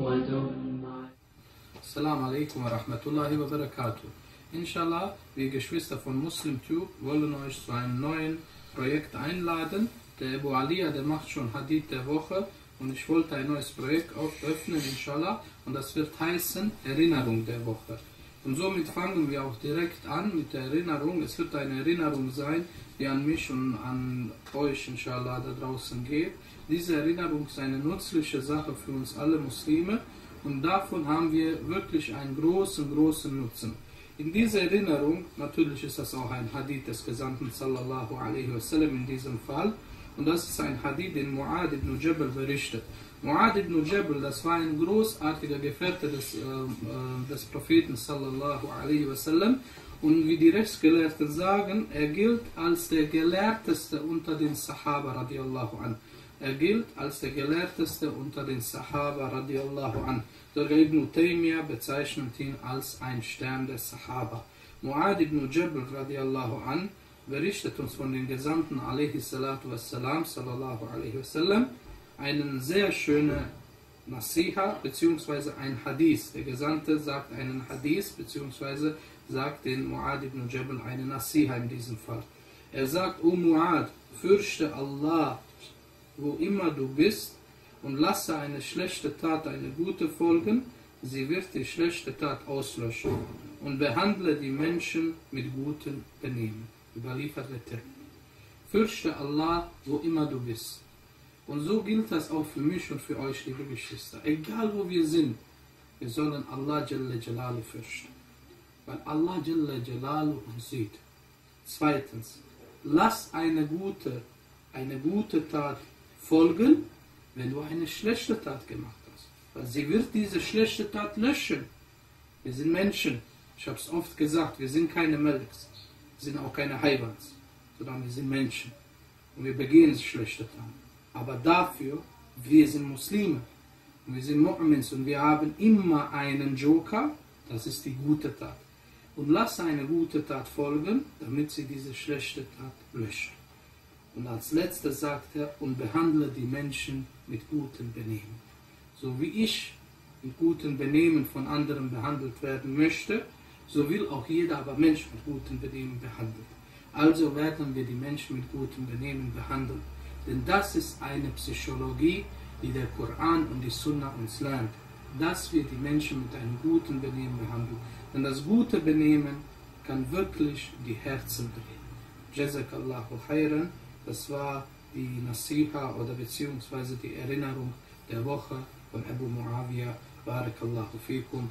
ودم Assalamu alaikum wa rahmatullahi wa barakatuh. Inshallah, wir Geschwister von Muslim Tube wollen euch zu einem neuen Projekt einladen. Der Abu Alia, der macht schon Hadith der Woche und ich wollte ein neues Projekt auch öffnen, inshallah, und das wird heißen Erinnerung der Woche. Und somit fangen wir auch direkt an mit der Erinnerung. Es wird eine Erinnerung sein, die an mich und an euch, inshallah, da draußen geht. Diese Erinnerung ist eine nützliche Sache für uns alle Muslime und davon haben wir wirklich einen großen, großen Nutzen. In dieser Erinnerung, natürlich ist das auch ein Hadith des Gesandten sallallahu alaihi wasallam in diesem Fall, und das ist ein Hadith, den Mu'ad ibn Jabal berichtet. Mu'ad ibn Jabal, das war ein großartiger Gefährte des, äh, äh, des Propheten sallallahu alaihi wasallam, und wie die Rechtsgelehrten sagen, er gilt als der Gelehrteste unter den Sahaba radiallahu an. Er gilt als der Gelehrteste unter den Sahaba radiallahu an. Sogar Ibn Taymiyyah bezeichnet ihn als ein Stern der Sahaba. Mu'ad ibn Jabal radiallahu an berichtet uns von den Gesandten alaihi salatu wassalam sallallahu alaihi wasallam einen sehr schönen Nasiha beziehungsweise ein Hadith. Der Gesandte sagt einen Hadith beziehungsweise sagt den Mu'ad ibn Jabal eine Nasiha in diesem Fall. Er sagt, O Mu'ad, fürchte Allah, wo immer du bist und lasse eine schlechte Tat eine gute folgen, sie wird die schlechte Tat auslöschen und behandle die Menschen mit gutem Benehmen. Überliefert der Tirmidhi. Fürchte Allah, wo immer du bist. Und so gilt das auch für mich und für euch, liebe Geschwister. Egal wo wir sind, wir sollen Allah Jalla Jalalu fürchten. Weil Allah Jalla Jalalu uns sieht. Zweitens, lass eine gute, eine gute Tat folgen, wenn du eine schlechte Tat gemacht hast. Weil sie wird diese schlechte Tat löschen. Wir sind Menschen. Ich habe es oft gesagt, wir sind keine Melks. Sind auch keine Haibans. Sondern wir sind Menschen. Und wir begehen schlechte Taten. Aber dafür, wir sind Muslime. Und wir sind Mu'mins. Und wir haben immer einen Joker. Das ist die gute Tat. Und lass eine gute Tat folgen, damit sie diese schlechte Tat löscht. Und als letztes sagt er, und behandle die Menschen mit gutem Benehmen. So wie ich mit gutem Benehmen von anderen behandelt werden möchte, so will auch jeder aber Mensch mit gutem Benehmen behandelt. Also werden wir die Menschen mit gutem Benehmen behandeln. Denn das ist eine Psychologie, die der Koran und die Sunna uns lernt. Dass wir die Menschen mit einem guten Benehmen behandeln. Denn das gute Benehmen kann wirklich die Herzen drehen. Jazakallahu khairan. Das war die Nasiha oder beziehungsweise die Erinnerung der Woche von Abu Muawiyah. Barakallahu fikum.